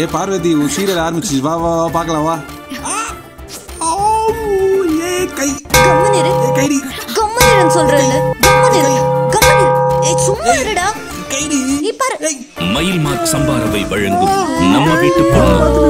ஏ பார்வதி உன் சீரியல் ஆரம்பிச்சு வா வா வா பார்க்கலாம் வா. ஏ கை. கம்மன் ஏ கைடி. கம்மன் இருன்னு சொல்றேன்ல. கம்மன் இரு கம்மன் இரு ஏ சும்மா இருடா. கைடி. நீ பாரு. மயில் மார்க் சம்பாரவை வழங்கும் நம்ம வீட்டு பொண்ணு.